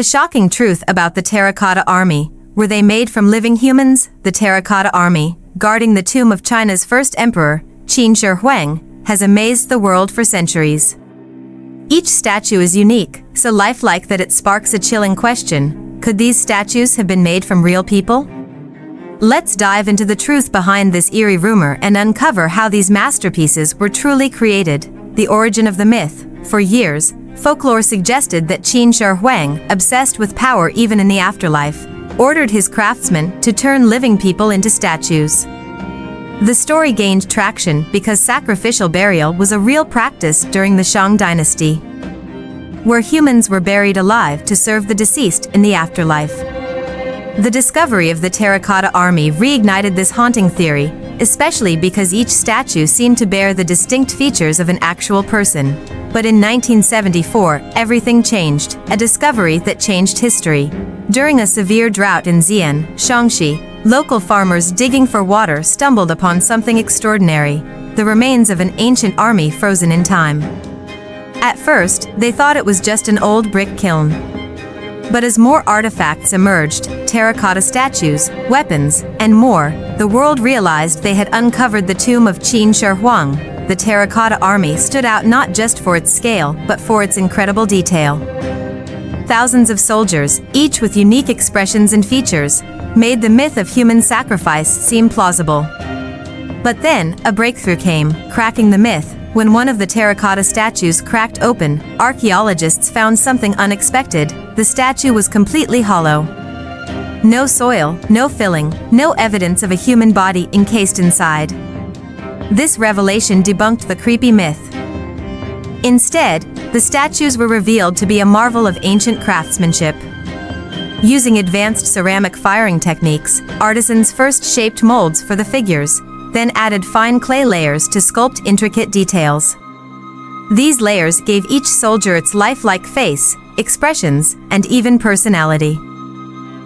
The shocking truth about the Terracotta Army, were they made from living humans? The Terracotta Army, guarding the tomb of China's first emperor, Qin Shi Huang, has amazed the world for centuries. Each statue is unique, so lifelike that it sparks a chilling question. Could these statues have been made from real people? Let's dive into the truth behind this eerie rumor and uncover how these masterpieces were truly created. The origin of the myth. For years, folklore suggested that Qin Shi Huang, obsessed with power even in the afterlife, ordered his craftsmen to turn living people into statues. The story gained traction because sacrificial burial was a real practice during the Shang dynasty, where humans were buried alive to serve the deceased in the afterlife. The discovery of the terracotta army reignited this haunting theory, especially because each statue seemed to bear the distinct features of an actual person. But in 1974, everything changed, a discovery that changed history. During a severe drought in Xi'an, Shaanxi, Local farmers digging for water stumbled upon something extraordinary, the remains of an ancient army frozen in time. At first, they thought it was just an old brick kiln. But as more artifacts emerged, terracotta statues, weapons, and more, the world realized they had uncovered the tomb of Qin Shi Huang. The terracotta army stood out not just for its scale, but for its incredible detail. Thousands of soldiers, each with unique expressions and features, made the myth of human sacrifice seem plausible. But then, a breakthrough came, cracking the myth. When one of the terracotta statues cracked open, archaeologists found something unexpected. The statue was completely hollow. No soil, no filling, no evidence of a human body encased inside. This revelation debunked the creepy myth. Instead, the statues were revealed to be a marvel of ancient craftsmanship. Using advanced ceramic firing techniques, artisans first shaped molds for the figures, then added fine clay layers to sculpt intricate details. These layers gave each soldier its lifelike face, expressions, and even personality.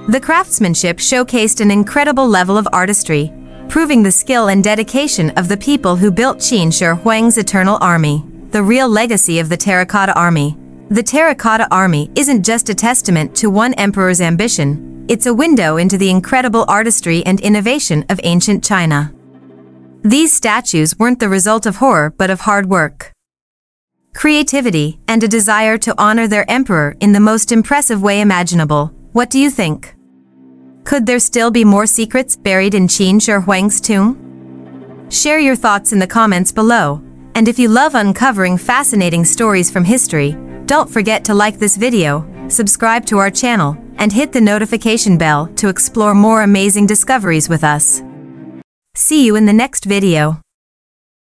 The craftsmanship showcased an incredible level of artistry, proving the skill and dedication of the people who built Qin Shi Huang's eternal army, the real legacy of the Terracotta Army. The Terracotta Army isn't just a testament to one emperor's ambition, it's a window into the incredible artistry and innovation of ancient China. These statues weren't the result of horror but of hard work, creativity, and a desire to honor their emperor in the most impressive way imaginable. What do you think? Could there still be more secrets buried in Qin Shi Huang's tomb? Share your thoughts in the comments below, and if you love uncovering fascinating stories from history, don't forget to like this video, subscribe to our channel, and hit the notification bell to explore more amazing discoveries with us. See you in the next video.